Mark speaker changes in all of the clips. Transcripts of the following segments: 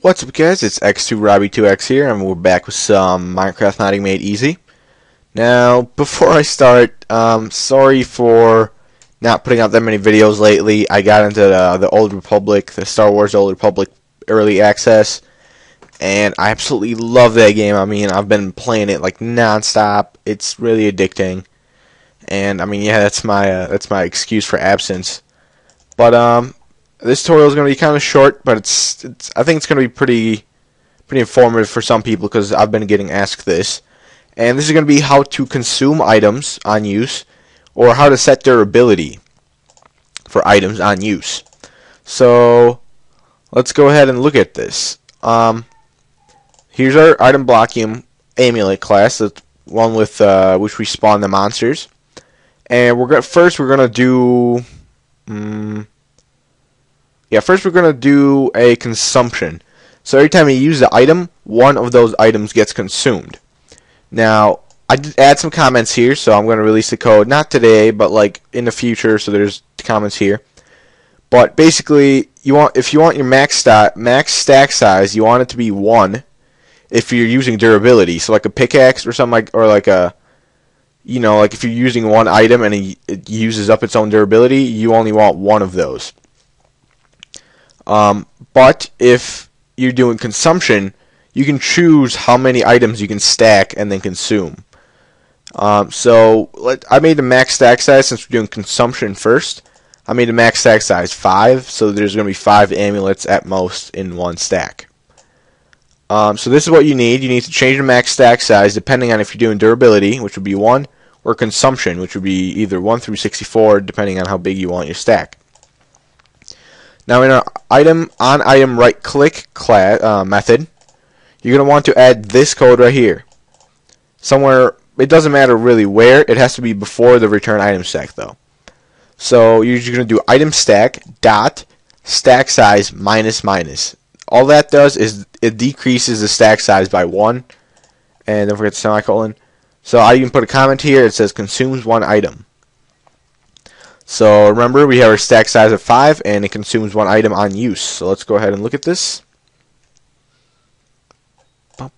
Speaker 1: What's up guys, it's X2Robbie2X here, and we're back with some Minecraft Modding Made Easy. Now, before I start, um, sorry for not putting out that many videos lately. I got into the, the Old Republic, the Star Wars Old Republic Early Access, and I absolutely love that game. I mean, I've been playing it like non-stop. It's really addicting. And, I mean, yeah, that's my, uh, that's my excuse for absence. But, um, this tutorial is going to be kind of short, but it's, it's I think it's going to be pretty pretty informative for some people because I've been getting asked this. And this is going to be how to consume items on use or how to set durability for items on use. So let's go ahead and look at this. Um, here's our item blocking amulet class, the one with uh, which we spawn the monsters. And we're gonna first we're gonna do. Um, yeah, first we're going to do a consumption. So every time you use the item, one of those items gets consumed. Now, I did add some comments here, so I'm going to release the code, not today, but like in the future, so there's comments here. But basically, you want if you want your max max stack size, you want it to be 1 if you're using durability. So like a pickaxe or something like or like a you know, like if you're using one item and it uses up its own durability, you only want one of those. Um, but if you're doing consumption, you can choose how many items you can stack and then consume. Um, so let, I made the max stack size since we're doing consumption first. I made the max stack size 5, so there's going to be 5 amulets at most in one stack. Um, so this is what you need. You need to change the max stack size depending on if you're doing durability, which would be 1, or consumption, which would be either 1 through 64, depending on how big you want your stack. Now in our item on item right click class, uh, method, you're going to want to add this code right here. Somewhere, it doesn't matter really where, it has to be before the return item stack though. So you're just going to do item stack dot stack size minus minus. All that does is it decreases the stack size by one, and don't forget the semicolon. So I even put a comment here. It says consumes one item. So remember, we have our stack size of 5, and it consumes one item on use. So let's go ahead and look at this. I'm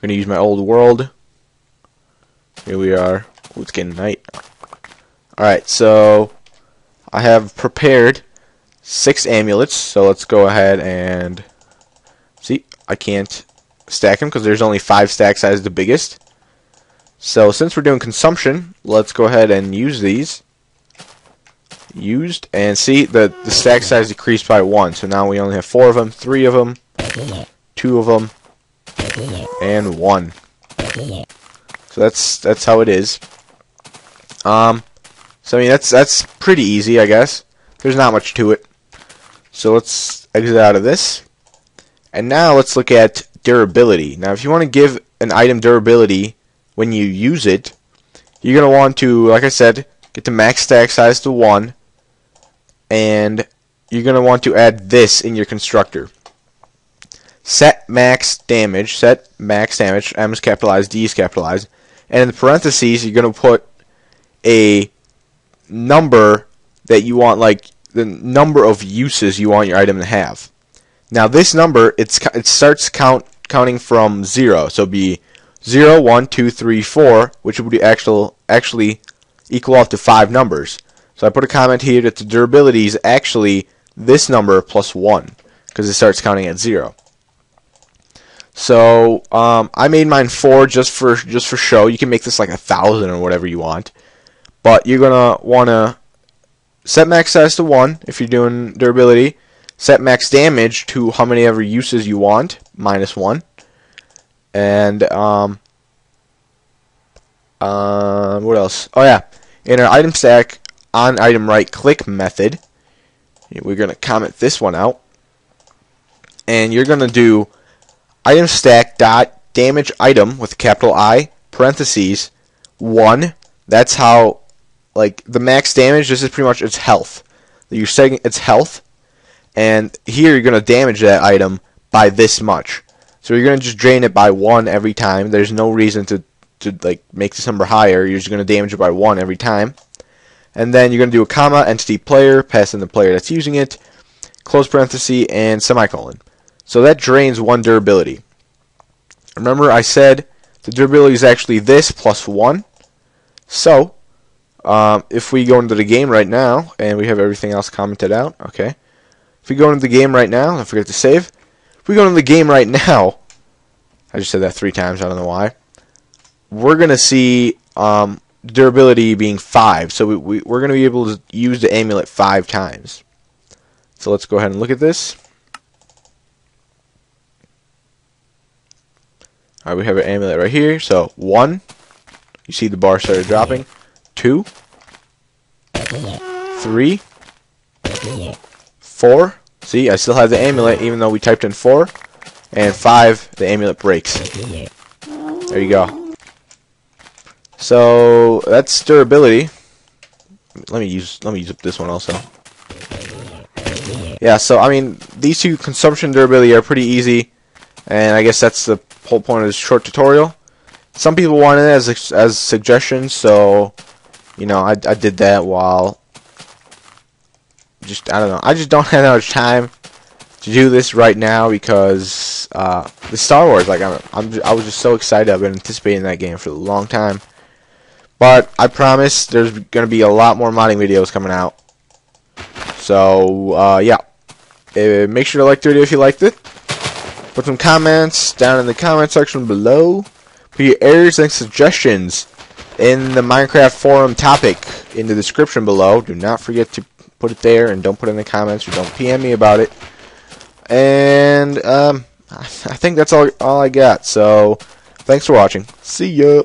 Speaker 1: going to use my old world. Here we are. Ooh, it's getting night. Alright, so I have prepared six amulets. So let's go ahead and see. I can't stack them because there's only five stack size, the biggest. So since we're doing consumption, let's go ahead and use these. Used, and see, the, the stack size decreased by one. So now we only have four of them, three of them, two of them, and one. So that's that's how it is. Um, so I mean that's that's pretty easy, I guess. There's not much to it. So let's exit out of this. And now let's look at durability. Now if you want to give an item durability when you use it, you're going to want to, like I said, get the max stack size to 1, and you're going to want to add this in your constructor. Set max damage, set max damage, M is capitalized, D is capitalized, and in the parentheses, you're going to put a number that you want, like the number of uses you want your item to have. Now this number, it's it starts count counting from zero, so be 0, 1, 2, 3, 4, which would be actual, actually equal out to 5 numbers. So I put a comment here that the durability is actually this number plus 1, because it starts counting at 0. So um, I made mine 4 just for just for show. You can make this like a thousand or whatever you want. But you're going to want to set max size to 1 if you're doing durability. Set max damage to how many ever uses you want, minus 1 and um, um, what else? Oh yeah, in our item stack on item right click method, we're gonna comment this one out, and you're gonna do item stack dot damage item with capital I parentheses one. That's how like the max damage. This is pretty much its health. You're saying its health, and here you're gonna damage that item by this much. So you're going to just drain it by one every time. There's no reason to, to like make this number higher. You're just going to damage it by one every time. And then you're going to do a comma, entity player, pass in the player that's using it, close parenthesis, and semicolon. So that drains one durability. Remember I said the durability is actually this plus 1. So, um, if we go into the game right now, and we have everything else commented out, okay. If we go into the game right now, don't forget to save. If we go into the game right now, I just said that three times, I don't know why. We're going to see um, durability being 5. So we, we, we're going to be able to use the amulet 5 times. So let's go ahead and look at this. Alright, we have an amulet right here. So, 1. You see the bar started dropping. 2. 3. 4. See, I still have the amulet even though we typed in 4. And 5, the amulet breaks. There you go. So, that's durability. Let me use let me use this one also. Yeah, so I mean, these two consumption durability are pretty easy, and I guess that's the whole point of this short tutorial. Some people want it as as suggestions, so you know, I I did that while just I don't know. I just don't have that much time to do this right now because uh, the Star Wars, like I'm, I'm I was just so excited. I've been anticipating that game for a long time. But I promise there's going to be a lot more modding videos coming out. So, uh, yeah. Uh, make sure to like the video if you liked it. Put some comments down in the comment section below. Put your errors and suggestions in the Minecraft forum topic in the description below. Do not forget to put it there and don't put it in the comments or don't PM me about it. And um, I think that's all, all I got. So, thanks for watching. See ya.